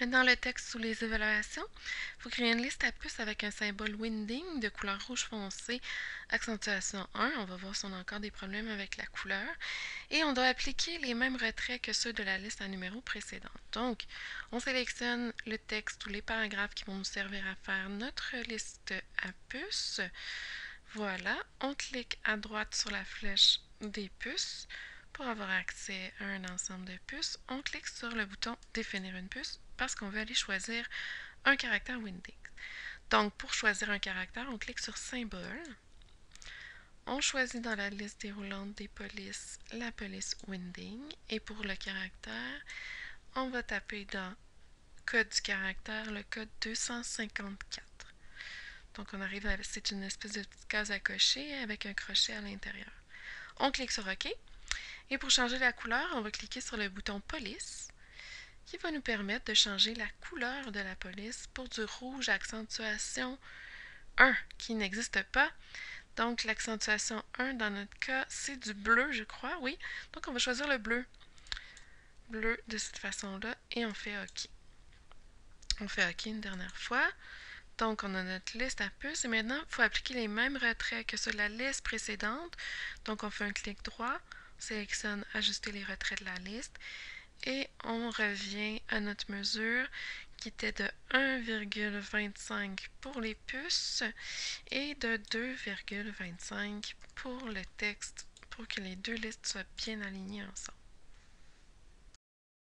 Maintenant, le texte sous les évaluations, il faut créer une liste à puces avec un symbole winding de couleur rouge foncé, accentuation 1. On va voir si on a encore des problèmes avec la couleur. Et on doit appliquer les mêmes retraits que ceux de la liste à numéro précédente. Donc, on sélectionne le texte ou les paragraphes qui vont nous servir à faire notre liste à puces. Voilà, on clique à droite sur la flèche des puces. Pour avoir accès à un ensemble de puces, on clique sur le bouton Définir une puce parce qu'on veut aller choisir un caractère Winding. Donc, pour choisir un caractère, on clique sur Symbole. On choisit dans la liste déroulante des polices la police Winding. Et pour le caractère, on va taper dans Code du caractère le code 254. Donc, on arrive à... C'est une espèce de petite case à cocher avec un crochet à l'intérieur. On clique sur OK. Et pour changer la couleur, on va cliquer sur le bouton Police qui va nous permettre de changer la couleur de la police pour du rouge accentuation 1 qui n'existe pas. Donc l'accentuation 1 dans notre cas, c'est du bleu, je crois, oui. Donc on va choisir le bleu. Bleu de cette façon-là et on fait OK. On fait OK une dernière fois. Donc, on a notre liste à puces et maintenant, il faut appliquer les mêmes retraits que sur la liste précédente. Donc, on fait un clic droit, on sélectionne Ajuster les retraits de la liste et on revient à notre mesure qui était de 1,25 pour les puces et de 2,25 pour le texte pour que les deux listes soient bien alignées ensemble.